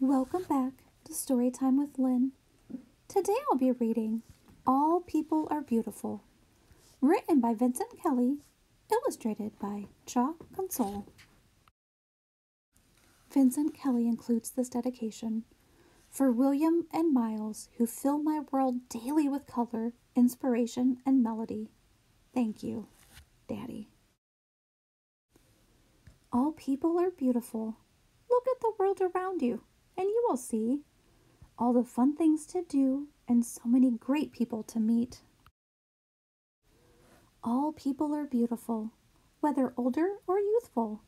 Welcome back to Storytime with Lynn. Today I'll be reading All People Are Beautiful, written by Vincent Kelly, illustrated by Cha Consul. Vincent Kelly includes this dedication for William and Miles, who fill my world daily with color, inspiration, and melody. Thank you, Daddy. All people are beautiful. Look at the world around you and you will see all the fun things to do and so many great people to meet. All people are beautiful, whether older or youthful.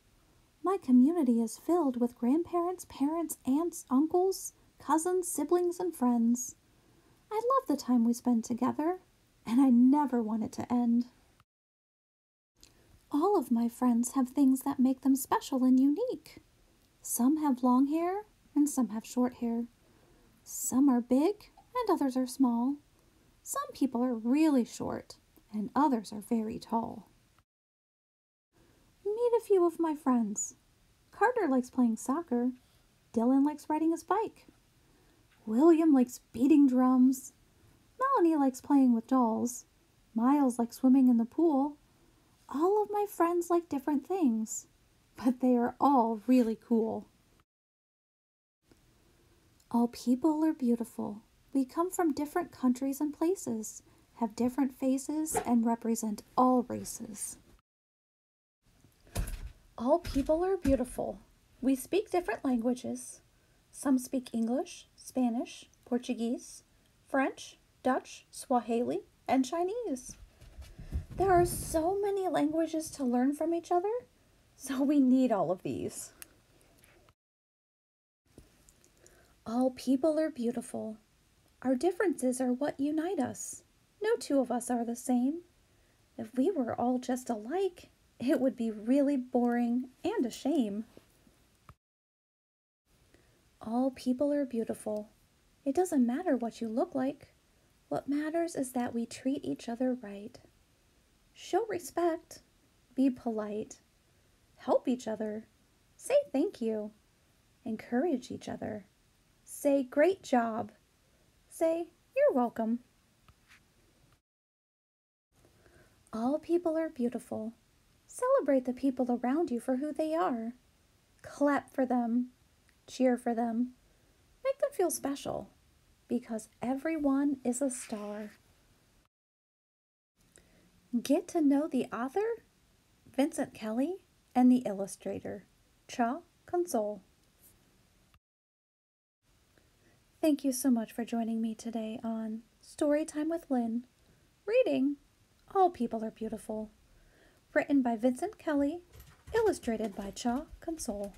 My community is filled with grandparents, parents, aunts, uncles, cousins, siblings, and friends. I love the time we spend together, and I never want it to end. All of my friends have things that make them special and unique. Some have long hair, and some have short hair. Some are big and others are small. Some people are really short and others are very tall. Meet a few of my friends. Carter likes playing soccer. Dylan likes riding his bike. William likes beating drums. Melanie likes playing with dolls. Miles likes swimming in the pool. All of my friends like different things, but they are all really cool. All people are beautiful. We come from different countries and places, have different faces, and represent all races. All people are beautiful. We speak different languages. Some speak English, Spanish, Portuguese, French, Dutch, Swahili, and Chinese. There are so many languages to learn from each other, so we need all of these. All people are beautiful. Our differences are what unite us. No two of us are the same. If we were all just alike, it would be really boring and a shame. All people are beautiful. It doesn't matter what you look like. What matters is that we treat each other right. Show respect. Be polite. Help each other. Say thank you. Encourage each other. Say, great job. Say, you're welcome. All people are beautiful. Celebrate the people around you for who they are. Clap for them. Cheer for them. Make them feel special because everyone is a star. Get to know the author, Vincent Kelly, and the illustrator, Cha Consul. Thank you so much for joining me today on Storytime with Lynn, reading All People Are Beautiful, written by Vincent Kelly, illustrated by Cha Consul.